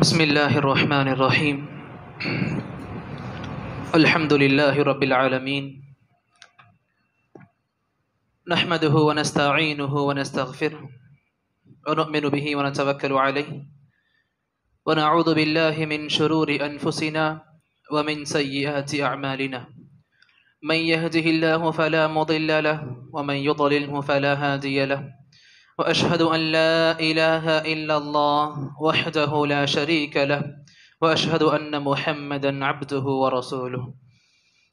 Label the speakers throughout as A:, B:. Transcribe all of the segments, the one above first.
A: بسم الله الرحمن الرحيم الحمد لله رب العالمين نحمده ونستعينه ونستغفره ونؤمن به ونتوكل عليه ونعوذ بالله من شرور أنفسنا ومن سيئات أعمالنا من يهده الله فلا مضل له ومن يضلله فلا هادي له وأشهد أن لا إله إلا الله وحده لا شريك له وأشهد أن محمدا عبده ورسوله.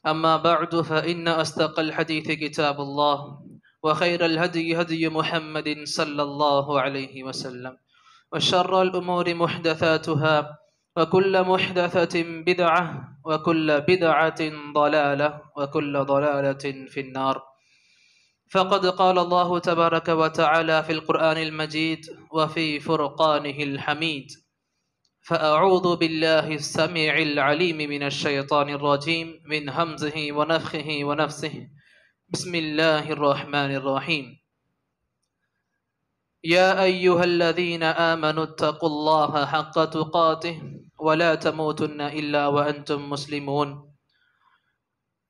A: أما بعد فإن أصدق الحديث كتاب الله وخير الهدي هدي محمد صلى الله عليه وسلم وشر الأمور محدثاتها وكل محدثة بدعة وكل بدعة ضلالة وكل ضلالة في النار. فقد قال الله تبارك وتعالى في القرآن المجيد وفي فرقانه الحميد. فأعوذ بالله السميع العليم من الشيطان الرجيم من همزه ونفخه ونفسه. بسم الله الرحمن الرحيم. يا أيها الذين آمنوا اتقوا الله حق تقاته ولا تموتن إلا وأنتم مسلمون.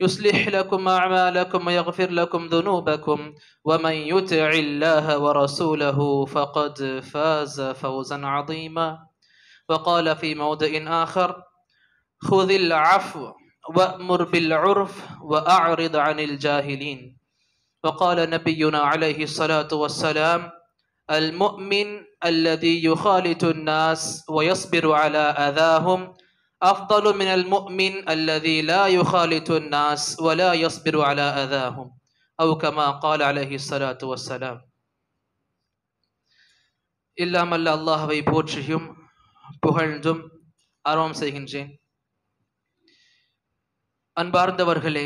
A: يصلح لكم أعمالكم ويغفر لكم ذنوبكم. ومن يطع الله ورسوله فقد فاز فوزا عظيما. وقال في موضع آخر خذ العفو وأمر بالعرف وأعرض عن الجاهلين. وقال نبينا عليه الصلاة والسلام المؤمن الذي يخالط الناس ويصبر على أذاهم أفضل من المؤمن الذي لا يخالط الناس ولا يصبر على أذاهم أو كما قال عليه الصلاة والسلام இல்லாமல் அல்லாஹவை போற்றியும் புகழ்ந்தும் ஆர்வம் செய்கின்றேன் அன்பார்ந்தவர்களே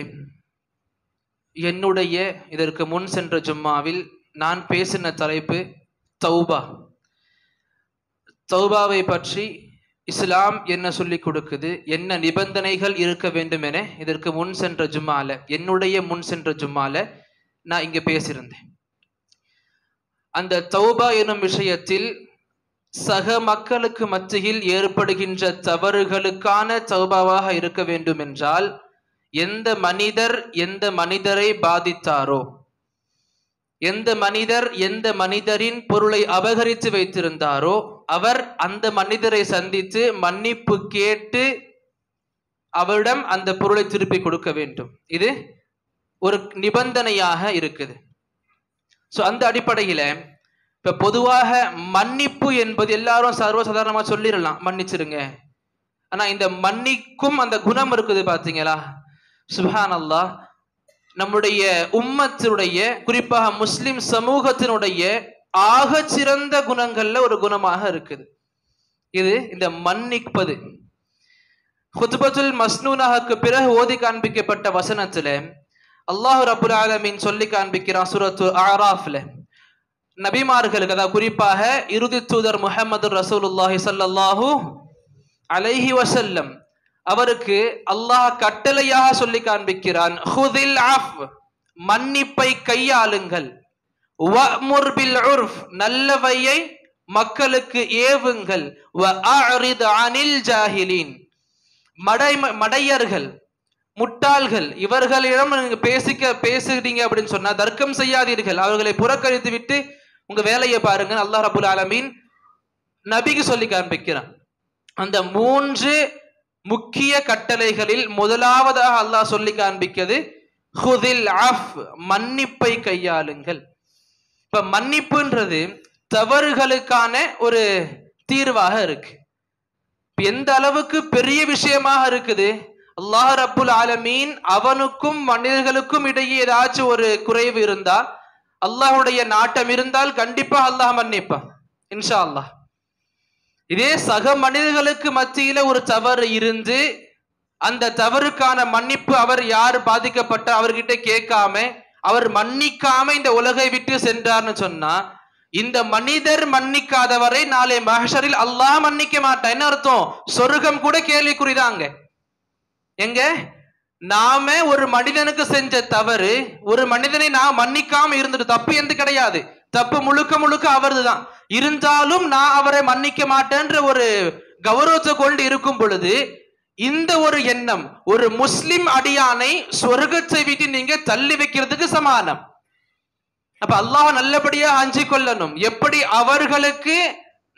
A: என்னுடைய இதற்கு முன் சென்ற ஜும்மாவில் நான் பேசின தலைப்பு தௌபா தௌபாவை பற்றி இஸ்லாம் என்ன சொல்லி கொடுக்குது? என்ன நிபந்தனைகள் இருக்க வேண்டும் என இதற்கு முன் சென்ற ஜும்மால என்னுடைய முன் சென்ற ஜும்மால நான் இங்க பேசியிருந்தேன். அந்த தௌபா எனும் விஷயத்தில் சக மக்களுக்கு மத்தியில் ஏற்படுகின்ற தவறுகளுக்கான தௌபாவாக இருக்க வேண்டும் என்றால் எந்த மனிதர் எந்த மனிதரை பாதித்தாரோ எந்த மனிதர் எந்த மனிதரின் பொருளை அபகரித்து வைத்திருந்தாரோ அவர் அந்த மனிதரை சந்தித்து மன்னிப்பு கேட்டு அவரிடம் அந்த பொருளை திருப்பி கொடுக்க வேண்டும். இது ஒரு நிபந்தனையாக இருக்குது. ஸோ அந்த அடிப்படையில் இப்போ பொதுவாக மன்னிப்பு என்பது எல்லாரும் சர்வசாதாரணமாக சொல்லிடலாம். மன்னிச்சிருங்க. ஆனால் இந்த மன்னிக்கும் அந்த குணம் இருக்குது பார்த்தீங்களா சுஹான் அல்லாஹ் நம்முடைய உம்மத்தினுடைய குறிப்பாக முஸ்லிம் சமூகத்தினுடைய ஆக சிறந்த குணங்கள்ல ஒரு குணமாக இருக்குது. இது இந்த மன்னிப்பது. ஹுத்பத்துல் மஸ்னூனாவுக்கு பிறகு ஓதி காண்பிக்கப்பட்ட வசனத்துல அல்லாஹு ரபுல் ஆலமின் சொல்லி காண்பிக்கிறான் சுரத்து ஆராஃப்ல. நபிமார்களுக்கு அதாவது குறிப்பாக இறுதி தூதர் முஹம்மது ரசூலுல்லாஹி சல்லாஹூ அலைஹி வசல்லம் அவருக்கு அல்லாஹ் கட்டளையாக சொல்லி காண்பிக்கிறான் ஹுதில் ஆஃப் மன்னிப்பை கையாளுங்கள். நல்லவையை மக்களுக்கு ஏவுங்கள். அனில் ஜாஹிலின் மடை மடையர்கள் முட்டாள்கள் இவர்களிடம் நீங்க பேசிக்க பேசுறீங்க அப்படின்னு சொன்னா தர்க்கம் செய்யாதீர்கள். அவர்களை புறக்கணித்து விட்டு உங்க வேலையை பாருங்க அல்லாஹ் ரபுல் ஆலமீன் நபிக்கு சொல்லி காண்பிக்கிறான். அந்த மூன்று முக்கிய கட்டளைகளில் முதலாவதாக அல்லாஹ் சொல்லி காண்பிக்கிறது ஹுதில் ஆஃப் மன்னிப்பை கையாளுங்கள். இப்ப மன்னிப்புன்றது தவறுகளுக்கான ஒரு தீர்வாக இருக்கு. எந்த அளவுக்கு பெரிய விஷயமாக இருக்குது? அல்லாஹ் ரப்புல் ஆலமீன் அவனுக்கும் மனிதர்களுக்கும் இடையே ஏதாச்சும் ஒரு குறைவு இருந்தா அல்லாஹுடைய நாட்டம் இருந்தால் கண்டிப்பா அல்லாஹ் மன்னிப்பான் இன்ஷா அல்லாஹ் இதே சக மனிதர்களுக்கு மத்தியில ஒரு தவறு இருந்து அந்த தவறுக்கான மன்னிப்பு அவர் யார் பாதிக்கப்பட்ட அவர்கிட்ட கேட்காம அவர் மன்னிக்காம இந்த உலகை விட்டு சென்றார்னு சொன்னா இந்த மனிதர் மன்னிக்காதவரை நாளை மகஷரில் அல்லாஹ் மன்னிக்க மாட்டான் என்ன அர்த்தம்? சொருகம் கூட கேள்விக்குறிதாங்க. எங்க? நாம ஒரு மனிதனுக்கு செஞ்ச தவறு ஒரு மனிதனை நான் மன்னிக்காம இருந்துட்டு தப்பு எந்த கிடையாது. தப்பு முழுக்க முழுக்க அவரது தான் இருந்தாலும் நான் அவரை மன்னிக்க மாட்டேன்ற ஒரு கௌரவத்தை கொண்டு இருக்கும் பொழுது இந்த ஒரு எண்ணம் ஒரு முஸ்லிம் அடியானை சொர்க்கத்தை விட்டு நீங்க தள்ளி வைக்கிறதுக்கு சமானம். அப்ப அல்லாஹ் நல்லபடியா அஞ்சு கொள்ளணும். எப்படி அவர்களுக்கு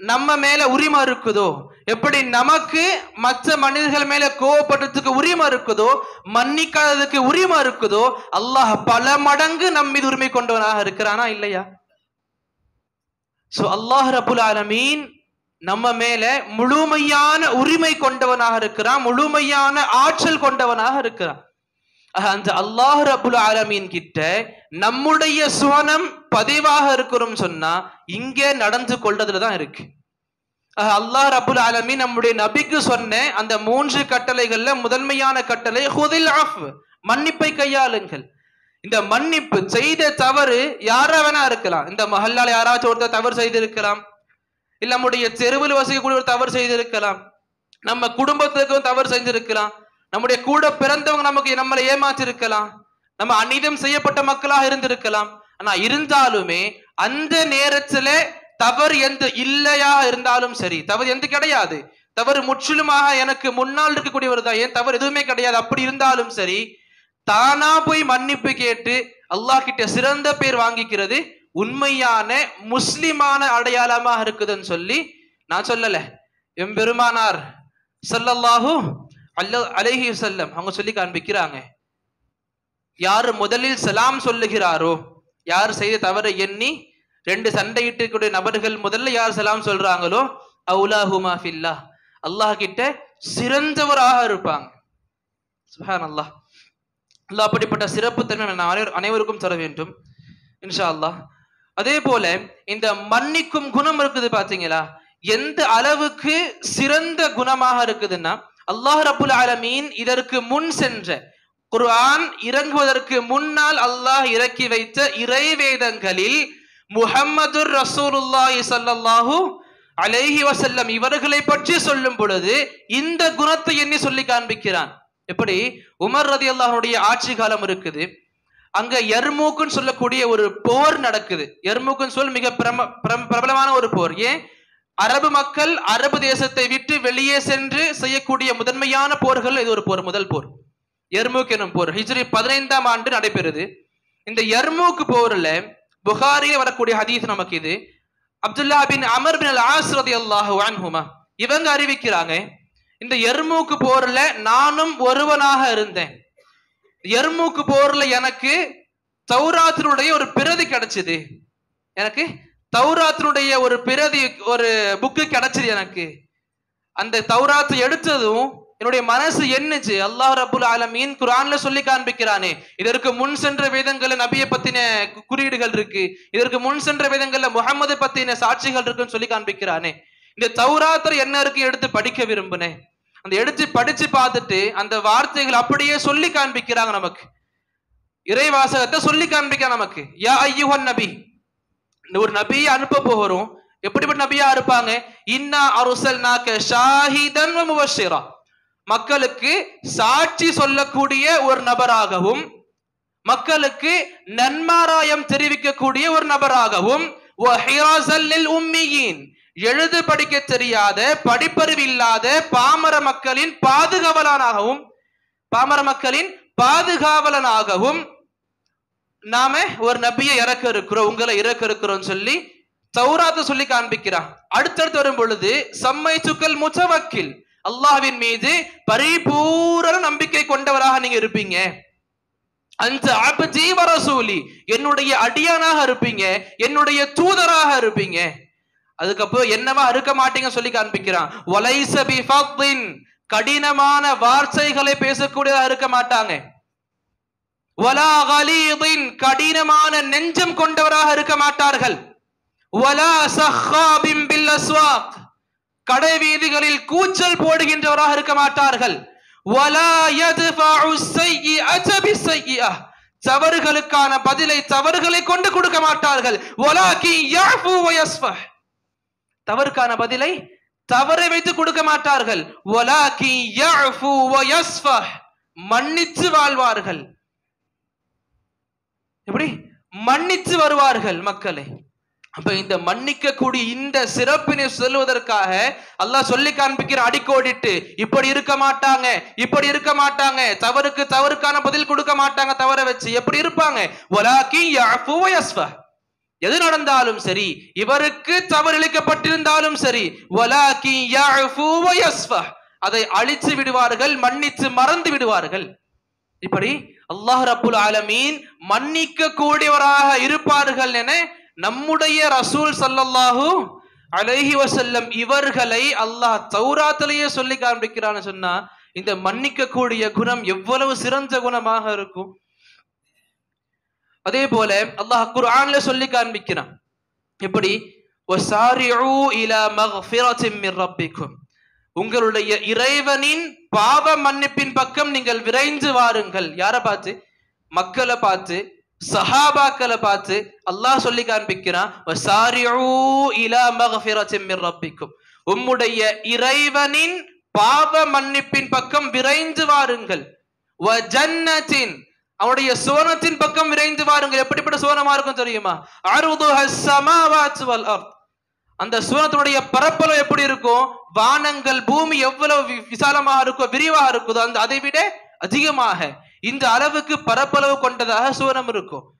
A: நம்ம மேல உரிமை இருக்குதோ எப்படி நமக்கு மற்ற மனிதர்கள் மேல கோவப்படுறதுக்கு உரிமை இருக்குதோ மன்னிக்காததுக்கு உரிமை இருக்குதோ அல்லாஹ் பல மடங்கு நம் மீது உரிமை கொண்டவனாக இருக்கிறானா இல்லையா? சோ அல்லாஹ் ரபுல் ஆலமீன் நம்ம மேல முழுமையான உரிமை கொண்டவனாக இருக்கிறான் முழுமையான ஆற்றல் கொண்டவனாக இருக்கிறான். அந்த அல்லாஹ் ரபுல் ஆலமீன் கிட்ட நம்முடைய சுவனம் பதிவாக இருக்கிறோம் சொன்னா இங்கே நடந்து கொள்றதுல தான் இருக்கு. அல்லாஹ் ரபுல் ஆலமீன் நம்முடைய நபிக்கு சொன்ன அந்த மூன்று கட்டளைகள்ல முதன்மையான கட்டளை ஹுதில் ஆஃப் மன்னிப்பை கையாளுங்கள். இந்த மன்னிப்பு செய்த தவறு யாரா வேணா இருக்கலாம்? இந்த மஹல்லால யாராச்சும் ஒருத்தர் தவறு செய்திருக்கலாம்? இல்ல நம்முடைய தெருவில் வசிக்கக்கூடிய ஒரு தவறு செய்திருக்கலாம். நம்ம குடும்பத்துக்கும் தவறு செஞ்சிருக்கலாம் நம்முடைய கூட பிறந்தவங்க நமக்கு நம்மளை ஏமாற்றிருக்கலாம். நம்ம அநீதம் செய்யப்பட்ட மக்களாக இருந்திருக்கலாம். ஆனா இருந்தாலுமே அந்த நேரத்துல தவறு எந்த இல்லையா இருந்தாலும் சரி தவறு எந்த கிடையாது. தவறு முற்றிலுமாக எனக்கு முன்னால் இருக்கக்கூடியவர் தான். ஏன்? தவறு எதுவுமே கிடையாது. அப்படி இருந்தாலும் சரி தானா போய் மன்னிப்பு கேட்டு அல்லாஹ் கிட்ட சிறந்த பேர் வாங்கிக்கிறது உண்மையான முஸ்லிமான அடையாளமாக இருக்குதுன்னு சொல்லி நான் சொல்லல. எம்பெருமானார் ஸல்லல்லாஹு அல்ல அலைஹி செல்லம் அவங்க சொல்லி காண்பிக்கிறாங்க. யார் முதலில் சலாம் சொல்லுகிறாரோ யார் செய்த தவறை எண்ணி ரெண்டு சண்டையிட்டு நபர்கள் முதல்ல யார் சலாம் சொல்றாங்களோ அவுலாஹுமா ஃபில்லா அல்லாஹ் கிட்ட சிறந்தவராக இருப்பாங்க. சுஹான் அல்லாஹ் அல்லாஹ் அப்படிப்பட்ட சிறப்பு தன்மை நான் அனைவர்- அனைவருக்கும் தர வேண்டும். இன்ஷா அல்லாஹ். அதே போல இந்த மன்னிக்கும் குணம் இருக்குது பாத்தீங்களா எந்த அளவுக்கு சிறந்த குணமாக இருக்குதுன்னா அல்லாஹ் ரபுல் ஆலமீன் இதற்கு முன் சென்ற குர்ஆன் இறங்குவதற்கு முன்னால் அல்லாஹ் இறக்கி வைத்த இறைவேதங்களில் முஹம்மதுர் ரசூலுல்லாஹி ஸல்லல்லாஹு அலேஹி வசல்லம் இவர்களை பற்றி சொல்லும் பொழுது இந்த குணத்தை எண்ணி சொல்லி காண்பிக்கிறான். எப்படி? உமர் ரதி ஆட்சி காலம் இருக்குது. அங்க எர்மூக்குன்னு சொல்லக்கூடிய ஒரு போர் நடக்குது. எர்மூக்குன்னு சொல் மிக பிரம பிரம்- பிரபலமான ஒரு போர். ஏன்? அரபு மக்கள் அரபு தேசத்தை விட்டு வெளியே சென்று செய்யக்கூடிய முதன்மையான போர்கள் இது ஒரு போர் முதல் போர். எர்மூக் எனும் போர். ஹிஜ்ரி பதினைந்தாம் ஆண்டு நடைபெறுது. இந்த எர்மூக்கு போர்ல புகாரில வரக்கூடிய ஹதீஸ் நமக்கு இது. அப்துல்லா பின் அமர் பின் அல் ஆஸ் இவங்க அறிவிக்கிறாங்க இந்த எர்மூக்கு போர்ல நானும் ஒருவனாக இருந்தேன். எர்மூக்கு போர்ல எனக்கு தௌராத்தினுடைய ஒரு பிரதி கிடைச்சது. எனக்கு தௌராத்தினுடைய ஒரு பிரதி ஒரு புக்கு கிடைச்சது எனக்கு. அந்த தௌராத்து எடுத்ததும் என்னுடைய மனசு என்னச்சு அல்லாஹ் ரபுல் ஆலமீன் குரான்ல சொல்லி காண்பிக்கிறானே இதற்கு முன் சென்ற வேதங்கள்ல நபியை பத்தின குறியீடுகள் இருக்கு இதற்கு முன் சென்ற வேதங்கள்ல முகமது பத்தின சாட்சிகள் இருக்குன்னு சொல்லி காண்பிக்கிறானே. இந்த தௌராத்துல என்ன இருக்கு எடுத்து படிக்க விரும்பினேன்? அந்த எடுத்து படிச்சு பார்த்துட்டு அந்த வார்த்தைகள் அப்படியே சொல்லி காண்பிக்கிறாங்க நமக்கு. இறைவாசகத்தை சொல்லி காண்பிக்க நமக்கு. யா ஐயுவன் நபி. இந்த ஒரு நபியை அனுப்ப போகிறோம். எப்படிப்பட்ட நபியா இருப்பாங்க? இன்னா அருசல்நாக்க ஷாஹிதன் முபஷிரா. மக்களுக்கு சாட்சி சொல்லக்கூடிய ஒரு நபராகவும் மக்களுக்கு நன்மாராயம் தெரிவிக்கக்கூடிய ஒரு நபராகவும் உம்மியின். எழுது படிக்க தெரியாத படிப்பறிவு இல்லாத பாமர மக்களின் பாதுகாவலனாகவும் பாமர மக்களின் பாதுகாவலனாகவும் நாம ஒரு நபியை இறக்க இருக்கிறோம் உங்களை இறக்க இருக்கிறோம் சொல்லி சௌராத்த சொல்லி காண்பிக்கிறான். அடுத்தடுத்து வரும் பொழுது சம்மை சுக்கல் முச்சவக்கில் அல்லாஹ்வின் மீது பரிபூரண நம்பிக்கை கொண்டவராக நீங்க இருப்பீங்க. அந்த ஜீவரசூலி என்னுடைய அடியானாக இருப்பீங்க என்னுடைய தூதராக இருப்பீங்க. அதுக்கப்புறம் என்னவா அறுக்க மாட்டீங்க சொல்லி காண்பிக்கிறான். வலைச பிஃபத்தின் கடினமான வார்த்தைகளை பேசக்கூடியதா இருக்க மாட்டாங்க. வலா கலீதின். கடினமான நெஞ்சம் கொண்டவராக இருக்க மாட்டார்கள். வலா சஹாபிம் பில் அஸ்வாக். கடை வீதிகளில் கூச்சல் போடுகின்றவராக இருக்க மாட்டார்கள். வலா யத்ஃபஉ ஸய்யிஅத பிஸ்ஸய்யிஅ தவறுகளுக்கான பதிலை தவறுகளை கொண்டு கொடுக்க மாட்டார்கள். வலாக்கி யாஃபு வ தவறுக்கான பதிலை தவறை வைத்து கொடுக்க மாட்டார்கள். மன்னிச்சு வாழ்வார்கள். எப்படி? மன்னிச்சு வருவார்கள் மக்களை. அப்ப இந்த மன்னிக்க கூடிய இந்த சிறப்பினை சொல்லுவதற்காக அல்லாஹ் சொல்லி காண்பிக்கிற அடிக்கோடிட்டு இப்படி இருக்க மாட்டாங்க இப்படி இருக்க மாட்டாங்க தவறுக்கு தவறுக்கான பதில் கொடுக்க மாட்டாங்க தவற வச்சு எப்படி இருப்பாங்க? எது நடந்தாலும் சரி இவருக்கு தவறு இழைக்கப்பட்டிருந்தாலும் சரி அதை அழித்து விடுவார்கள் மன்னித்து மறந்து விடுவார்கள். இப்படி அல்லாஹ் ரபுல் ஆலமீன் மன்னிக்க கூடியவராக இருப்பார்கள் என நம்முடைய ரசூல் ஸல்லல்லாஹு அலைஹி வசல்லம் இவர்களை அல்லாஹ் தௌராத்திலேயே சொல்லி காண்பிக்கிறான்னு சொன்னா இந்த மன்னிக்க கூடிய குணம் எவ்வளவு சிறந்த குணமாக இருக்கும்? அதே போல அல்லாஹ் குர்ஆன்ல சொல்லி காண்பிக்கிறான். எப்படி? வசாரிஉ இலா மக்ஃபிரத்தின் மின் ரப்பிக்கும். உங்களுடைய இறைவனின் பாவ மன்னிப்பின் பக்கம் நீங்கள் விரைந்து வாருங்கள். யாரை பார்த்து? மக்களை பார்த்து சஹாபாக்களை பார்த்து அல்லாஹ் சொல்லி காண்பிக்கிறான். இலா உம்முடைய இறைவனின் பாவ மன்னிப்பின் பக்கம் விரைந்து வாருங்கள். வ அவனுடைய சுவனத்தின் பக்கம் விரைந்து வாருங்கள். எப்படிப்பட்ட சுவனமா இருக்கும் தெரியுமா? அந்த சுவனத்தினுடைய பரப்பளவு எப்படி இருக்கும்? வானங்கள் பூமி எவ்வளவு வி- விசாலமாக இருக்கோ விரிவாக இருக்குதோ அந்த அதை விட அதிகமாக. இந்த அளவுக்கு பரப்பளவு கொண்டதாக சுவனம் இருக்கும்.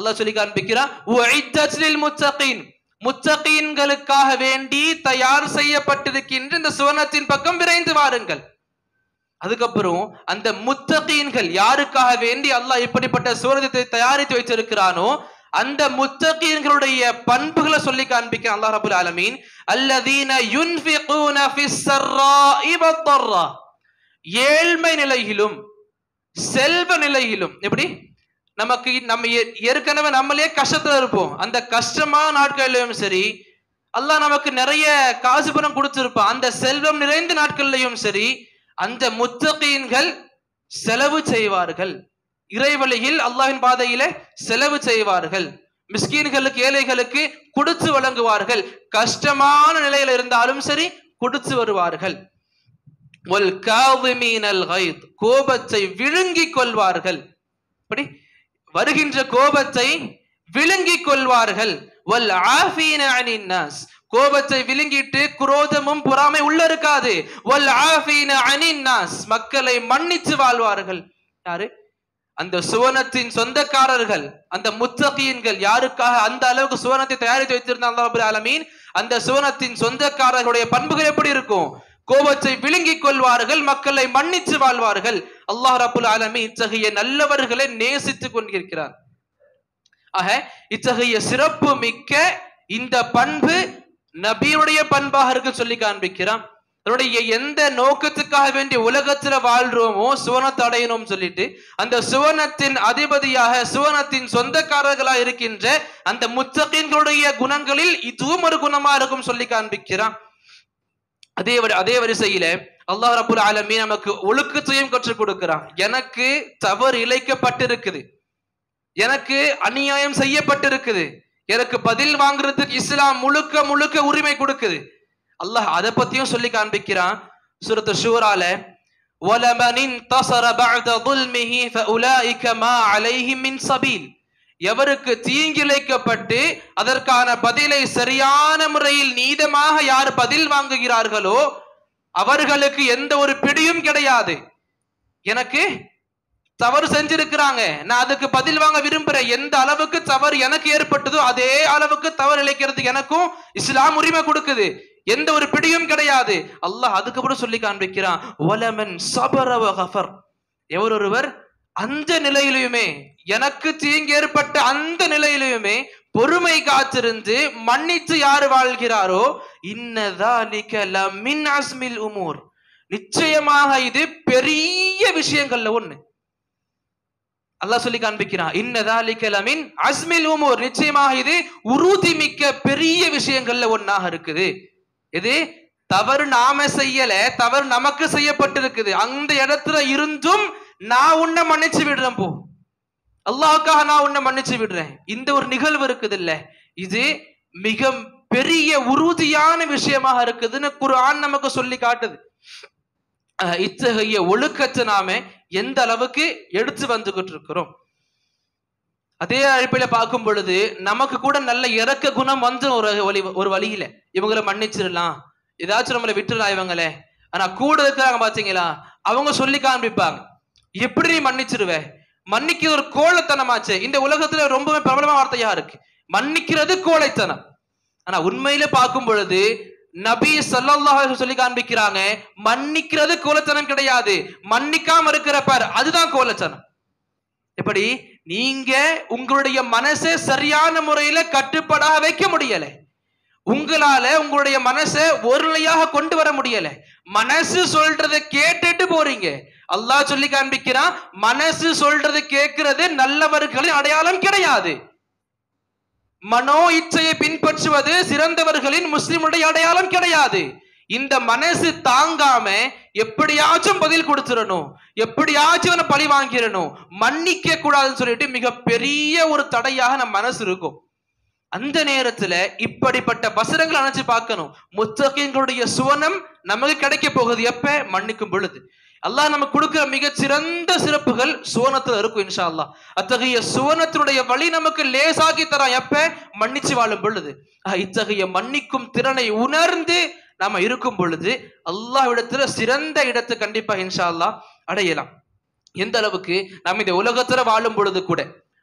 A: அல்லாஹ் சொல்லி காண்பிக்கிறான் "உஇத்தத் லில் முத்தகீன்களுக்காக வேண்டி தயார் செய்யப்பட்டிருக்கின்ற இந்த சுவனத்தின் பக்கம் விரைந்து வாருங்கள். அதுக்கப்புறம் அந்த முத்தகீன்கள் யாருக்காக வேண்டி அல்லாஹ் இப்படிப்பட்ட சூரதத்தை தயாரித்து வச்சிருக்கிறானோ அந்த முத்தகீன்களுடைய பண்புகளை சொல்லி காண்பிக்க அல்லாஹ் ரபுல் ஆலமீன். அல்லதீன யுன்ஃபிகூன ஃபிஸ் ஸர்ராஇ வத்தர்ரா. ஏழ்மை நிலையிலும் செல்வ நிலையிலும் எப்படி? நமக்கு நம்ம ஏ- ஏற்கனவே நம்மளே கஷ்டத்துல இருப்போம். அந்த கஷ்டமான நாட்கள்லயும் சரி அல்லாஹ் நமக்கு நிறைய காசு பணம் கொடுத்திருப்பான். அந்த செல்வம் நிறைந்த நாட்கள்லயும் சரி அந்த முத்தகீன்கள் செலவு செய்வார்கள். இறைவழியில் அல்லாஹின் பாதையில செலவு செய்வார்கள். மிஸ்கீன்களுக்கு ஏழைகளுக்கு கொடுத்து வழங்குவார்கள். கஷ்டமான நிலையில இருந்தாலும் சரி கொடுத்து வருவார்கள். வல் கோபத்தை விழுங்கிக் கொள்வார்கள். இப்படி வருகின்ற கோபத்தை விழுங்கிக் கொள்வார்கள். கோபத்தை விழுங்கிட்டு குரோதமும் பொறாமை உள்ள இருக்காது மக்களை மன்னித்து வாழ்வார்கள். யாரு? அந்த சுவனத்தின் சொந்தக்காரர்கள் அந்த முத்தகீன்கள் யாருக்காக அந்த அளவுக்கு சுவனத்தை தயாரித்து வைத்திருந்த அல்லாஹ் அந்த சுவனத்தின் சொந்தக்காரர்களுடைய பண்புகள் எப்படி இருக்கும்? கோபத்தை விழுங்கிக் கொள்வார்கள் மக்களை மன்னித்து வாழ்வார்கள். அல்லாஹ் ரபுல் ஆலமீன் இத்தகைய நல்லவர்களை நேசித்துக் கொண்டிருக்கிறார். ஆக இத்தகைய சிறப்பு மிக்க இந்த பண்பு நபியுடைய பண்பாக இருக்கு சொல்லி காண்பிக்கிறான் தன்னுடைய எந்த நோக்கத்துக்காக வேண்டி உலகத்துல வாழ்றோமோ சுவனத்தை அடையணும் சொல்லிட்டு அந்த சுவனத்தின் அதிபதியாக சுவனத்தின் சொந்தக்காரர்களா இருக்கின்ற அந்த முத்தகின்களுடைய குணங்களில் இதுவும் ஒரு குணமா இருக்கும் சொல்லி காண்பிக்கிறான் அதே வரி- அதே வரிசையில அல்லாஹ் ரபுல் ஆலமி நமக்கு ஒழுக்கத்தையும் கற்றுக் கொடுக்கிறான். எனக்கு தவறு இழைக்கப்பட்டிருக்குது. எனக்கு அநியாயம் செய்யப்பட்டிருக்குது. எனக்கு பதில் வாங்குறதுக்கு இஸ்லாம் முழுக்க முழுக்க உரிமை கொடுக்குது அல்லாஹ் அதை பத்தியும் சொல்லி காண்பிக்கிறான் சூரத்து ஷூரால وَلَمَنِ انتصر بعد ظُلْمِهِ فَأُولَئِكَ مَا عَلَيْهِمْ مِنْ سَبِيلٍ எவருக்கு தீங்கிழைக்கப்பட்டு அதற்கான பதிலை சரியான முறையில் நீதமாக யார் பதில் வாங்குகிறார்களோ அவர்களுக்கு எந்த ஒரு பிடியும் கிடையாது எனக்கு தவறு செஞ்சிருக்கிறாங்க. நான் அதுக்கு பதில் வாங்க விரும்புறேன். எந்த அளவுக்கு தவறு எனக்கு ஏற்பட்டதோ அதே அளவுக்கு தவறு இழைக்கிறது எனக்கும் இஸ்லாம் உரிமை கொடுக்குது. எந்த ஒரு பிடியும் கிடையாது. அல்லாஹ் அதுக்கப்புறம் சொல்லி காண்பிக்கிறான். வலமன் சபர கஃபர். எவர் ஒருவர் அந்த நிலையிலுமே எனக்கு தீங்கு ஏற்பட்ட அந்த நிலையிலுமே பொறுமை காத்திருந்து மன்னித்து யார் வாழ்கிறாரோ இன்னதா அஸ்மில் உமூர். நிச்சயமாக இது பெரிய விஷயங்கள்ல ஒண்ணு. அல்லாஹ் சொல்லி காண்பிக்கிறான். இன்னதாலிகலமின் அஸ்மில் உமூர். நிச்சயமாக இது உறுதி மிக்க பெரிய விஷயங்கள்ல ஒன்னாக இருக்குது. இது தவறு நாம செய்யல தவறு நமக்கு செய்யப்பட்டிருக்குது. அந்த இடத்துல இருந்தும் நான் உன்னை மன்னிச்சு விடுறேன் போ. அல்லாவுக்காக நான் உன்னை மன்னிச்சு விடுறேன். இந்த ஒரு நிகழ்வு இருக்குது இல்ல இது மிக பெரிய உறுதியான விஷயமாக இருக்குதுன்னு குரான் நமக்கு சொல்லி காட்டுது. இத்தகைய ஒழுக்கத்தை நாம எந்த அளவுக்கு எடுத்து வந்துகிட்டு இருக்கிறோம் அதே அழைப்பில பார்க்கும் பொழுது நமக்கு கூட நல்ல இறக்க குணம் வந்து ஒரு வழி ஒரு வழியில. இவங்களை மன்னிச்சிடலாம். ஏதாச்சும் நம்மளை விட்டுடலாம் இவங்களே. ஆனா கூட இருக்கிறாங்க பாத்தீங்களா? அவங்க சொல்லி காண்பிப்பாங்க. எப்படி நீ மன்னிச்சிருவ மன்னிக்க ஒரு கோழைத்தனமாச்சு. இந்த உலகத்துல ரொம்பவே பிரபலமான வார்த்தையா இருக்கு. மன்னிக்கிறது கோழைத்தனம். ஆனா உண்மையில பார்க்கும் பொழுது நபி ஸல்லல்லாஹு சொல்லி காண்பிக்கிறாங்க மன்னிக்கிறது கோலச்சனம் கிடையாது. மன்னிக்காம இருக்கிற பார் அதுதான் கோலச்சனம் எப்படி? நீங்க உங்களுடைய மனசை சரியான முறையில கட்டுப்படாக வைக்க முடியல. உங்களால உங்களுடைய மனசை ஒரு நிலையாக கொண்டு வர முடியல. மனசு சொல்றத கேட்டுட்டு போறீங்க. அல்லாஹ் சொல்லி காண்பிக்கிறான் மனசு சொல்றது கேட்கிறது நல்லவர்களின் அடையாளம் கிடையாது. மனோ இச்சையை பின்பற்றுவது சிறந்தவர்களின் முஸ்லிமுடைய அடையாளம் கிடையாது. இந்த மனசு தாங்காம எப்படியாச்சும் பதில் கொடுத்துடணும். எப்படியாச்சும் அவனை பழி வாங்கிடணும். மன்னிக்க கூடாதுன்னு சொல்லிட்டு மிக பெரிய ஒரு தடையாக நம்ம மனசு இருக்கும். அந்த நேரத்துல இப்படிப்பட்ட வசனங்கள் அணைச்சு பார்க்கணும். முத்தகங்களுடைய சுவனம் நமக்கு கிடைக்க போகுது எப்ப? மன்னிக்கும் பொழுது. அல்லாஹ் நமக்கு கொடுக்கிற மிகச் சிறந்த சிறப்புகள் சுவனத்துல இருக்கும் இன்ஷா அல்லா அத்தகைய சுவனத்தினுடைய வழி நமக்கு லேசாக்கி தரான். எப்ப? மன்னிச்சு வாழும் பொழுது. இத்தகைய மன்னிக்கும் திறனை உணர்ந்து நாம இருக்கும் பொழுது அல்லாஹ்விடத்துல சிறந்த இடத்தை கண்டிப்பா இன்ஷா அல்லா அடையலாம். எந்த அளவுக்கு? நம்ம இந்த உலகத்துல வாழும் பொழுது கூட.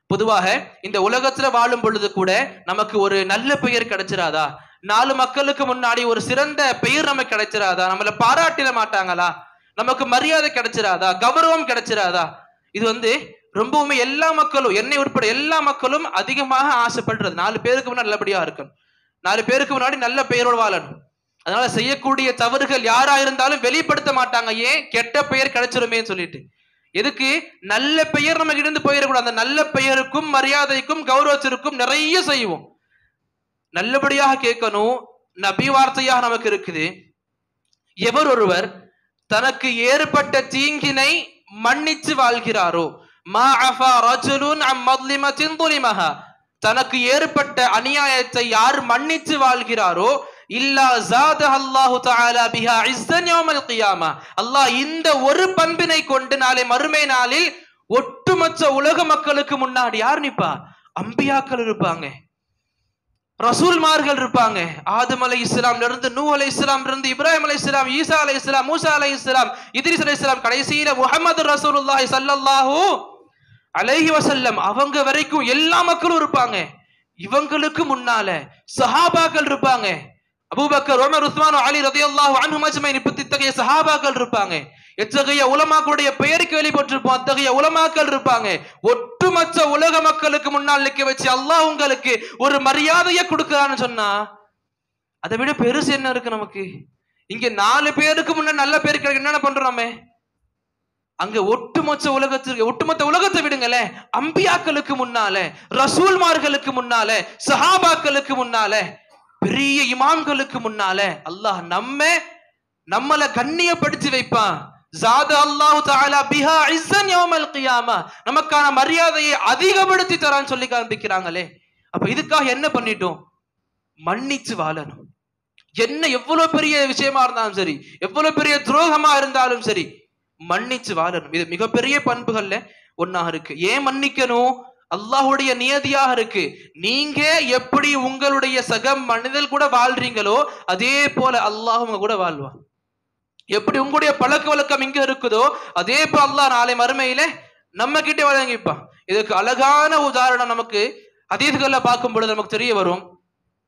A: பொதுவாக இந்த உலகத்துல வாழும் பொழுது கூட நமக்கு ஒரு நல்ல பெயர் கிடைச்சிராதா? நாலு மக்களுக்கு முன்னாடி ஒரு சிறந்த பெயர் நமக்கு கிடைச்சிராதா? நம்மள பாராட்டிட மாட்டாங்களா? நமக்கு மரியாதை கிடைச்சிராதா? கௌரவம் கிடைச்சிராதா? இது வந்து ரொம்பவுமே எல்லா மக்களும் என்னை உட்பட எல்லா மக்களும் அதிகமாக ஆசைப்படுறது. நாலு பேருக்கு முன்னாடி நல்லபடியா இருக்கணும். நாலு பேருக்கு முன்னாடி நல்ல பெயரோடு வாழணும். அதனால செய்யக்கூடிய தவறுகள் யாரா இருந்தாலும் வெளிப்படுத்த மாட்டாங்க. ஏன்? கெட்ட பெயர் கிடைச்சிருமேன்னு சொல்லிட்டு. எதுக்கு? நல்ல பெயர் நமக்கு இருந்து போயிடக்கூடாது. அந்த நல்ல பெயருக்கும் மரியாதைக்கும் கௌரவத்திற்கும் நிறைய செய்வோம். நல்லபடியாக கேட்கணும். நபி வார்த்தையாக நமக்கு இருக்குது. எவர் ஒருவர் தனக்கு ஏற்பட்ட தீங்கினை மன்னிச்சு வாழ்கிறாரோ? மா அஃபா தனக்கு ஏற்பட்ட அநியாயத்தை யார் மன்னிச்சு வாழ்கிறாரோ? இல்லா அல்லாஹு கியாமா. அல்லாஹ் இந்த ஒரு பண்பினை கொண்டு நாளை மறுமை நாளில் ஒட்டுமொத்த உலக மக்களுக்கு முன்னாடி யார் நிப்பா? அம்பியாக்கள் இருப்பாங்க. ரசூல்மார்கள் இருப்பாங்க. ஆதம் அலை இஸ்லாம்ல இருந்து நூ அலை இஸ்லாம் இருந்து இப்ராஹிம் அலை இஸ்லாம் ஈசா அலை இஸ்லாம் மூசா அலை இஸ்லாம் இதிரிஸ் அலை இஸ்லாம் கடைசியில முகமது ரசூலுல்லாஹி ஸல்லல்லாஹு அலைஹி வசல்லம் அவங்க வரைக்கும் எல்லா மக்களும் இருப்பாங்க. இவங்களுக்கு முன்னால சஹாபாக்கள் இருப்பாங்க. அபூபக்கர் உமர் உஸ்மான் அலி ரதியல்லாஹு அன்ஹு மஜ்மைன் இப்ப இத்தகைய சஹாபாக்கள் இருப்பாங்க. எத்தகைய உலமாக்களுடைய பெயருக்கு வெளிப்பட்டிருப்போம் அத்தகைய உலமாக்கள் இருப்பாங்க. ஒட்டுமொத்த உலக மக்களுக்கு முன்னால் நிற்க வச்சு அல்லாஹ் உங்களுக்கு ஒரு மரியாதையை கொடுக்கறான்னு சொன்னா அதை விட பெருசு என்ன இருக்கு நமக்கு? இங்க நாலு பேருக்கு முன்னாடி நல்ல பேர் கிடைக்க என்னென்ன பண்றோமே? அங்க ஒட்டுமொத்த உலகத்திற்கு ஒட்டுமொத்த உலகத்தை விடுங்களே அம்பியாக்களுக்கு முன்னால ரசூல்மார்களுக்கு முன்னால சஹாபாக்களுக்கு முன்னால பெரிய இமாம்களுக்கு முன்னால அல்லாஹ் நம்ம நம்மளை கண்ணியப்படுத்தி வைப்பான். ஜாத அல்லாஹு தஆலா பிஹா இஸ்ஸன் யௌமல் கியாமா. நமக்கான மரியாதையை அதிகப்படுத்தி தரான்னு சொல்லி காண்பிக்கிறாங்களே. அப்ப இதுக்காக என்ன பண்ணிட்டோம்? மன்னிச்சு வாழணும். என்ன எவ்வளவு பெரிய விஷயமா இருந்தாலும் சரி எவ்வளவு பெரிய துரோகமா இருந்தாலும் சரி மன்னிச்சு வாழணும். இது மிகப்பெரிய பண்புகள்ல ஒன்னாக இருக்கு. ஏன் மன்னிக்கணும்? அல்லாஹுடைய நியதியாக இருக்கு. நீங்க எப்படி உங்களுடைய சக மனிதர் கூட வாழ்றீங்களோ அதே போல அல்லாஹ் உங்க கூட வாழ்வான். எப்படி உங்களுடைய பழக்க வழக்கம் இங்க இருக்குதோ அதே போல் அல்லாஹ் நாளை மறுமையில நம்ம கிட்டே வழங்கிப்பான். இதுக்கு அழகான உதாரணம் நமக்கு அதீதுகள்ல பார்க்கும் பொழுது நமக்கு தெரிய வரும்.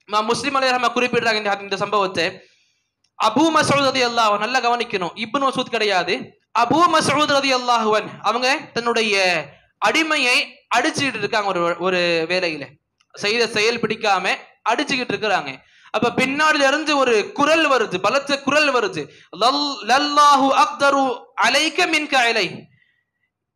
A: நான் முஸ்லிம் அலையர் நம்ம குறிப்பிடுறாங்க இந்த- இந்த சம்பவத்தை. அபூ மசூத் ரதி அல்லாஹ் நல்லா கவனிக்கணும். இப்னு மசூத் கிடையாது. அபூ மசூத் ரதி அல்லாஹுவன் அவங்க தன்னுடைய அடிமையை அடிச்சுக்கிட்டு இருக்காங்க ஒரு ஒரு வேலையில. செய்த செயல் பிடிக்காம அடிச்சுக்கிட்டு இருக்கிறாங்க. அப்ப பின்னாடில இருந்து ஒரு குரல் வருது பலத்த குரல் வருது. லல்- லல்லாஹு அக்தரு அலைக்க மின்க அலை.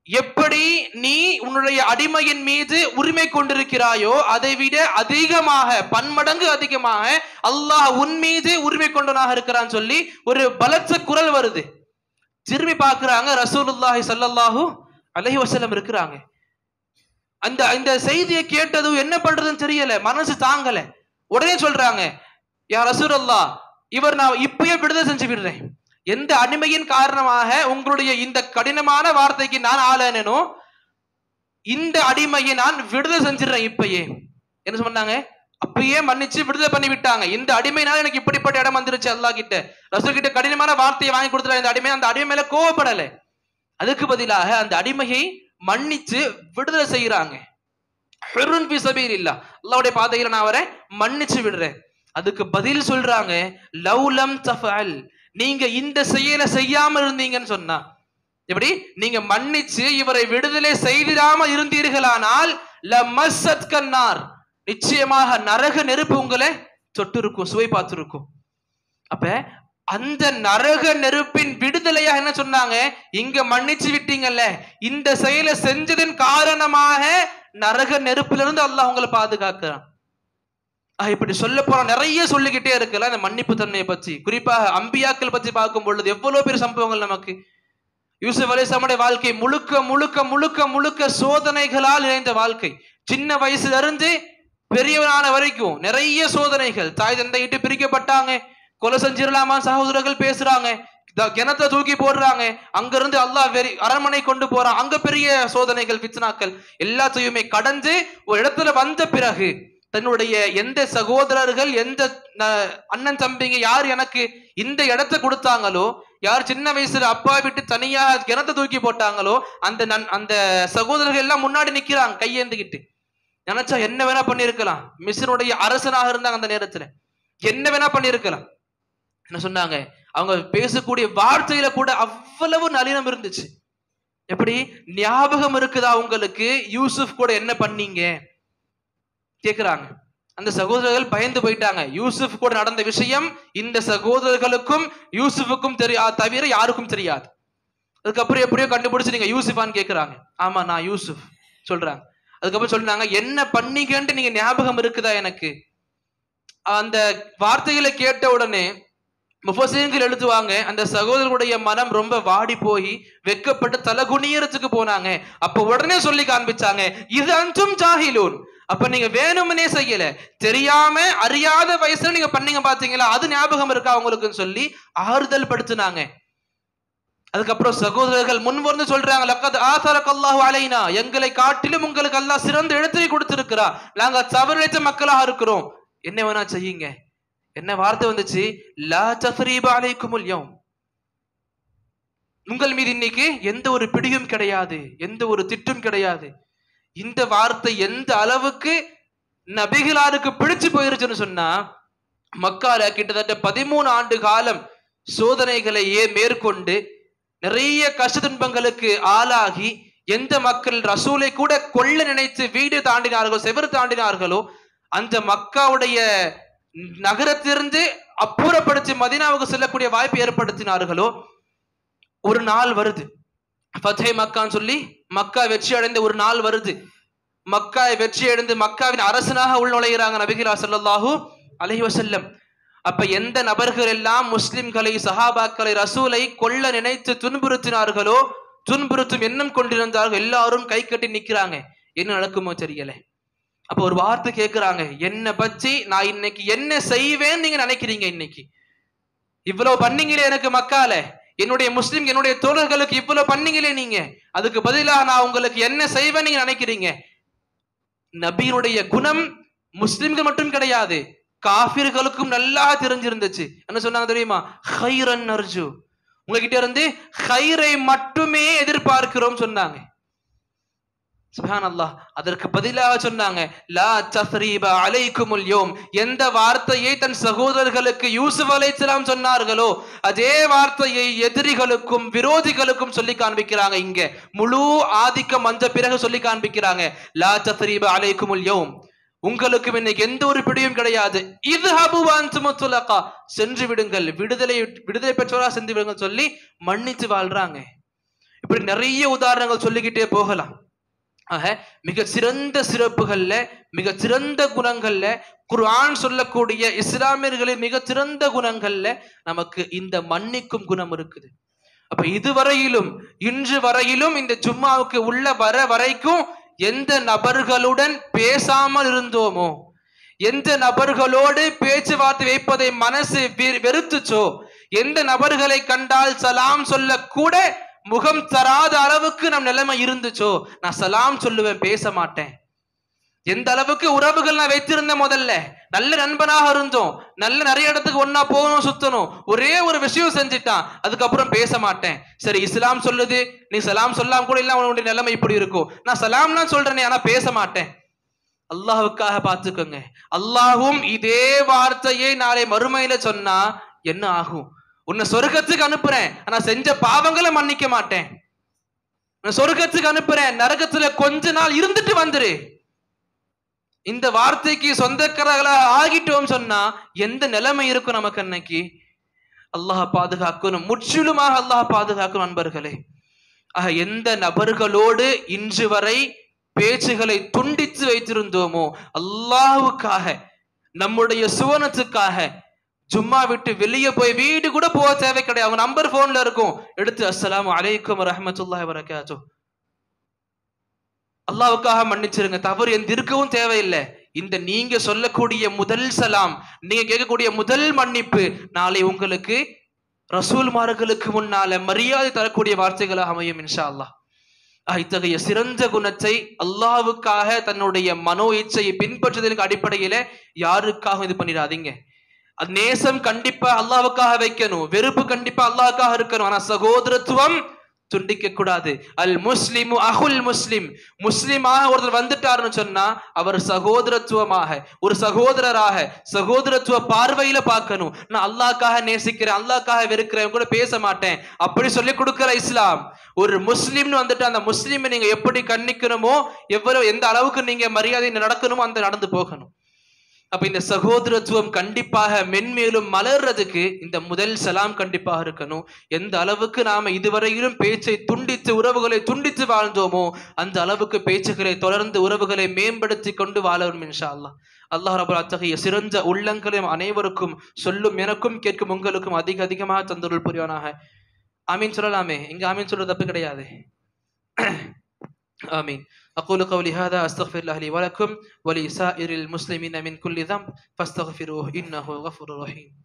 A: எப்படி நீ உன்னுடைய அடிமையின் மீது உரிமை கொண்டிருக்கிறாயோ அதை விட அதிகமாக பன்மடங்கு அதிகமாக அல்லாஹ் உன் மீது உரிமை கொண்டனாக இருக்கிறான்னு சொல்லி ஒரு பலத்த குரல் வருது. திரும்பி பார்க்கிறாங்க ரசூலுல்லாஹி சல்லல்லாஹு அலஹி வசலம் இருக்கிறாங்க. அந்த இந்த செய்தியை கேட்டதும் என்ன பண்றதுன்னு தெரியல மனசு தாங்கலை. உடனே சொல்றாங்க யா ரசூலல்லா இவர் நான் இப்பயே விடுதலை செஞ்சு விடுறேன். எந்த அடிமையின் காரணமாக உங்களுடைய இந்த கடினமான வார்த்தைக்கு நான் ஆளானேனோ இந்த அடிமையை நான் விடுதலை செஞ்சிடுறேன் இப்பயே. என்ன சொன்னாங்க? அப்பயே மன்னிச்சு விடுதலை பண்ணி விட்டாங்க. இந்த அடிமைனால எனக்கு இப்படிப்பட்ட இடம் வந்துருச்சு அல்லாஹ் கிட்ட. ரசூல் கிட்ட கடினமான வார்த்தையை வாங்கி கொடுத்துற இந்த அடிமை அந்த அடிமை மேல கோவப்படலை. அதுக்கு பதிலாக அந்த அடிமையை மன்னிச்சு விடுதலை செய்யறாங்க ஹெருன் பி சபீலில்லா அல்லாவுடைய பாதையில நான் அவரை மன்னிச்சு விடுறேன். அதுக்கு பதில் சொல்றாங்க லவ்லம் தஃபல் நீங்க இந்த செயலை செய்யாம இருந்தீங்கன்னு சொன்னா எப்படி? நீங்க மன்னிச்சு இவரை விடுதலை செய்திடாம இருந்தீர்களானால் லமசத் கண்ணார் நிச்சயமாக நரக நெருப்பு உங்களை தொட்டு இருக்கும் சுவை பார்த்துருக்கும். அப்ப அந்த நரக நெருப்பின் விடுதலையா என்ன சொன்னாங்க? இங்க மன்னிச்சு விட்டீங்கல்ல. இந்த செயலை செஞ்சதன் காரணமாக நரக நெருப்பிலிருந்து அல்லாஹ் உங்களை பாதுகாக்கிறான். ஆஹ் இப்படி சொல்ல போறான் நிறைய சொல்லிக்கிட்டே இருக்கலாம் அந்த மன்னிப்பு தன்மையை பற்றி. குறிப்பாக அம்பியாக்கள் பற்றி பார்க்கும் பொழுது எவ்வளவு பெரிய சம்பவங்கள் நமக்கு. யூசுப் அலிசாமுடைய வாழ்க்கை முழுக்க முழுக்க முழுக்க முழுக்க சோதனைகளால் இணைந்த வாழ்க்கை. சின்ன வயசுல இருந்து பெரியவரான வரைக்கும் நிறைய சோதனைகள். தாய் தந்தை பிரிக்கப்பட்டாங்க கொலை செஞ்சிடலாமா சகோதரர்கள் பேசுறாங்க. கிணத்தை தூக்கி போடுறாங்க. அங்கிருந்து அல்லாஹ் வெறி அரண்மனை கொண்டு போறான். அங்க பெரிய சோதனைகள் பித்னாக்கள் எல்லாத்தையுமே கடந்து ஒரு இடத்துல வந்த பிறகு தன்னுடைய எந்த சகோதரர்கள் எந்த அண்ணன் தம்பிங்க யார் எனக்கு இந்த இடத்தை கொடுத்தாங்களோ யார் சின்ன வயசுல அப்பா விட்டு தனியா கிணத்தை தூக்கி போட்டாங்களோ அந்த நன் அந்த சகோதரர்கள் எல்லாம் முன்னாடி நிக்கிறாங்க கையேந்துக்கிட்டு நினைச்சா என்ன வேணா பண்ணிருக்கலாம். மிஸ்னுடைய அரசனாக இருந்தாங்க அந்த நேரத்துல. என்ன வேணா பண்ணிருக்கலாம். என்ன சொன்னாங்க? அவங்க பேசக்கூடிய வார்த்தையில கூட அவ்வளவு நளினம் இருந்துச்சு. எப்படி? ஞாபகம் இருக்குதா உங்களுக்கு? யூசுப் கூட என்ன பண்ணீங்க? கேக்குறாங்க. அந்த சகோதரர்கள் பயந்து போயிட்டாங்க. யூசுப் கூட நடந்த விஷயம் இந்த சகோதரர்களுக்கும் யூசுஃபுக்கும் தெரியா தவிர யாருக்கும் தெரியாது. அதுக்கப்புறம் எப்படியோ கண்டுபிடிச்சு நீங்க யூசுஃபான்னு கேக்குறாங்க. ஆமா நான் யூசுப் சொல்றாங்க. அதுக்கப்புறம் சொல்றாங்க என்ன பண்ணீங்கன்ட்டு நீங்க ஞாபகம் இருக்குதா எனக்கு? அந்த வார்த்தைகளை கேட்ட உடனே முஃபசீன்கள் எழுதுவாங்க அந்த சகோதரருடைய மனம் ரொம்ப வாடி போய் வெக்கப்பட்டு தலை குனியறதுக்கு போனாங்க. அப்ப உடனே சொல்லி காண்பிச்சாங்க இது அஞ்சும் ஜாகிலூன் அப்ப நீங்க வேணும்னே செய்யல. தெரியாம அறியாத வயசுல நீங்க பண்ணீங்க பாத்தீங்களா? அது ஞாபகம் இருக்கா உங்களுக்குன்னு சொல்லி ஆறுதல் படுத்துனாங்க. அதுக்கப்புறம் சகோதரர்கள் முன்வந்து சொல்றாங்க லக்கத் ஆசரக் அல்லாஹ் அலைனா. எங்களை காட்டிலும் உங்களுக்கு அல்லாஹ் சிறந்த இடத்தை கொடுத்திருக்கிறா நாங்க தவறிழைத்த மக்களாக இருக்கிறோம். என்ன வேணா செய்யுங்க. என்ன வார்த்தை வந்துச்சு? லா தஃரீபா அலைக்குமுல் யௌம். உங்கள் மீது இன்னைக்கு எந்த ஒரு பிடியும் கிடையாது எந்த ஒரு திட்டும் கிடையாது. இந்த வார்த்தை எந்த அளவுக்கு நபிகளாருக்கு பிடிச்சு போயிருச்சுன்னு சொன்னா மக்கால கிட்டத்தட்ட பதிமூணு ஆண்டு காலம் சோதனைகளை ஏ மேற்கொண்டு நிறைய கஷ்ட துன்பங்களுக்கு ஆளாகி எந்த மக்கள் ரசூலை கூட கொள்ள நினைத்து வீடு தாண்டினார்களோ செவரு தாண்டினார்களோ அந்த மக்காவுடைய நகரத்திலிருந்து அப்புறப்படுத்தி மதீனாவுக்கு செல்லக்கூடிய வாய்ப்பு ஏற்படுத்தினார்களோ ஒரு நாள் வருது. ஃபத்தே மக்கான்னு சொல்லி மக்கா வெற்றி அடைந்து ஒரு நாள் வருது. மக்கா வெற்றி அடைந்து மக்காவின் அரசனாக உள்நுழைகிறாங்க நபிகளா ஸல்லல்லாஹு அலைஹி வஸல்லம். அப்ப எந்த நபர்கள் எல்லாம் முஸ்லிம்களை சஹாபாக்களை ரசூலை கொல்ல நினைத்து துன்புறுத்தினார்களோ துன்புறுத்தும் எண்ணம் கொண்டிருந்தார்கள் எல்லாரும் கை கட்டி நிற்கிறாங்க என்ன நடக்குமோ தெரியலை. அப்ப ஒரு வார்த்தை கேட்கிறாங்க என்ன பற்றி நான் இன்னைக்கு என்ன செய்வேன்னு நீங்க நினைக்கிறீங்க இன்னைக்கு? இவ்வளவு பண்ணீங்களே எனக்கு மக்கால. என்னுடைய முஸ்லிம் என்னுடைய தோழர்களுக்கு இவ்வளவு பண்ணீங்களே நீங்க. அதுக்கு பதிலாக நான் உங்களுக்கு என்ன செய்வேன் நீங்க நினைக்கிறீங்க? நபியினுடைய குணம் முஸ்லிம்கள் மட்டும் கிடையாது. காஃபிர்களுக்கும் நல்லா தெரிஞ்சிருந்துச்சு. என்ன சொன்னாங்க தெரியுமா? ஹைரன் அர்ஜு உங்ககிட்ட இருந்து ஹைரை மட்டுமே எதிர்பார்க்கிறோம் சொன்னாங்க. சுஹான் அல்லாஹ் அதற்கு பதிலாக சொன்னாங்க லா தஸ்ரீப அலைக்குமுல் யோம். எந்த வார்த்தையை தன் சகோதரர்களுக்கு யூசுப் அலைச்சலாம் சொன்னார்களோ அதே வார்த்தையை எதிரிகளுக்கும் விரோதிகளுக்கும் சொல்லி காண்பிக்கிறாங்க இங்க. முழு ஆதிக்கம் வந்த பிறகு சொல்லி காண்பிக்கிறாங்க லா தஸ்ரீப அலைக்குமுல் யோம். உங்களுக்கும் இன்னைக்கு எந்த ஒரு பிடியும் கிடையாது. இது ஹபுவான்சுமுத்துலகா சென்று விடுங்கள். விடுதலை விடுதலை பெற்றோரா சென்று விடுங்கள் சொல்லி மன்னிச்சு வாழ்றாங்க. இப்படி நிறைய உதாரணங்கள் சொல்லிக்கிட்டே போகலாம். ஆக மிக சிறந்த சிறப்புகள்ல மிக சிறந்த குணங்கள்ல குர்ஆன் சொல்லக்கூடிய இஸ்லாமியர்களின் மிக சிறந்த குணங்கள்ல நமக்கு இந்த மன்னிக்கும் குணம் இருக்குது. அப்ப இதுவரையிலும் இன்று வரையிலும் இந்த ஜும்மாவுக்கு உள்ள வர வரைக்கும் எந்த நபர்களுடன் பேசாமல் இருந்தோமோ எந்த நபர்களோடு பேச்சுவார்த்தை வைப்பதை மனசு வெறுத்துச்சோ எந்த நபர்களை கண்டால் சலாம் சொல்ல கூட முகம் தராத அளவுக்கு நம் நிலைமை இருந்துச்சோ? நான் சலாம் சொல்லுவேன் பேச மாட்டேன். எந்த அளவுக்கு உறவுகள் நான் வைத்திருந்தேன் முதல்ல? நல்ல நண்பனாக இருந்தோம். நல்ல நிறைய இடத்துக்கு ஒன்னா போகணும் சுத்தணும். ஒரே ஒரு விஷயம் செஞ்சுட்டான். அதுக்கப்புறம் பேச மாட்டேன். சரி இஸ்லாம் சொல்லுது. நீ சலாம் சொல்லாம் கூட இல்லாம உன்னுடைய நிலைமை இப்படி இருக்கும். நான் சலாம்லாம் சொல்றேனே ஆனா பேச மாட்டேன். அல்லாஹுக்காக பார்த்துக்கோங்க. அல்லாஹும் இதே வார்த்தையை நாளை மறுமையில சொன்னா என்ன ஆகும்? உன்னை சொர்க்கத்துக்கு அனுப்புறேன். ஆனா செஞ்ச பாவங்களை மன்னிக்க மாட்டேன். உன்னை சொர்க்கத்துக்கு அனுப்புறேன். நரகத்துல கொஞ்ச நாள் இருந்துட்டு வந்துரு. இந்த வார்த்தைக்கு சொந்தக்காரர்களா ஆகிட்டோம் சொன்னா எந்த நிலைமை இருக்கும் நமக்கு அன்னைக்கு? அல்லாஹ் பாதுகாக்கணும். முற்றிலுமாக அல்லாஹ் பாதுகாக்கணும் நண்பர்களே ஆக எந்த நபர்களோடு இன்று வரை பேச்சுகளை துண்டித்து வைத்திருந்தோமோ அல்லாஹுக்காக நம்முடைய சுவனத்துக்காக சும்மா விட்டு வெளியே போய் வீடு கூட போக தேவை கிடையாது. அவங்க நம்பர் போன்ல இருக்கும். எடுத்து அஸ்லாம் அலைக்கும் ரஹமத்துல்லாஹி வரகாத்து அல்லாவுக்காக மன்னிச்சிருங்க. தவறு எந்த இருக்கவும் தேவையில்லை. இந்த நீங்க சொல்லக்கூடிய முதல் சலாம் நீங்க கேட்கக்கூடிய முதல் மன்னிப்பு நாளை உங்களுக்கு ரசூல்மார்களுக்கு முன்னால மரியாதை தரக்கூடிய வார்த்தைகளாக அமையும் இன்ஷா அல்லாஹ் இத்தகைய சிறந்த குணத்தை அல்லாவுக்காக தன்னுடைய மனோ இச்சையை பின்பற்றுதலுக்கு அடிப்படையில யாருக்காகவும் இது பண்ணிடாதீங்க. அது நேசம் கண்டிப்பா அல்லாவுக்காக வைக்கணும். வெறுப்பு கண்டிப்பா அல்லாவுக்காக இருக்கணும். ஆனா சகோதரத்துவம் துண்டிக்க கூடாது அல் முஸ்லிம் அகுல் முஸ்லிம். முஸ்லிமாக ஒருத்தர் வந்துட்டாருன்னு சொன்னா அவர் சகோதரத்துவமாக ஒரு சகோதரராக சகோதரத்துவ பார்வையில பார்க்கணும். நான் அல்லாக்காக நேசிக்கிறேன் அல்லாக்காக வெறுக்கிறேன் கூட பேச மாட்டேன். அப்படி சொல்லி கொடுக்கல இஸ்லாம். ஒரு முஸ்லிம்னு வந்துட்டு அந்த முஸ்லிமை நீங்க எப்படி கண்ணிக்கணுமோ எவ்வளவு எந்த அளவுக்கு நீங்க மரியாதை நடக்கணுமோ அந்த நடந்து போகணும். அப்ப இந்த சகோதரத்துவம் கண்டிப்பாக மென்மேலும் மலர்றதுக்கு இந்த முதல் செலாம் கண்டிப்பாக இருக்கணும். எந்த அளவுக்கு நாம இதுவரையிலும் பேச்சை துண்டித்து உறவுகளை துண்டித்து வாழ்ந்தோமோ அந்த அளவுக்கு பேச்சுகளை தொடர்ந்து உறவுகளை மேம்படுத்தி கொண்டு வாழவும் இன்ஷா அல்லா அல்லாஹ் ரபுல் அத்தகைய சிறந்த உள்ளங்களையும் அனைவருக்கும் சொல்லும் எனக்கும் கேட்கும் உங்களுக்கும் அதிக அதிகமாக தந்தருள் புரிவானாக. ஆமீன் சொல்லலாமே. இங்க ஆமீன் சொல்றது தப்பு கிடையாது. ஆமீன். أقول قولي هذا أستغفر الله لي ولكم ولسائر المسلمين من كل ذنب فاستغفروه إنه غفور رحيم.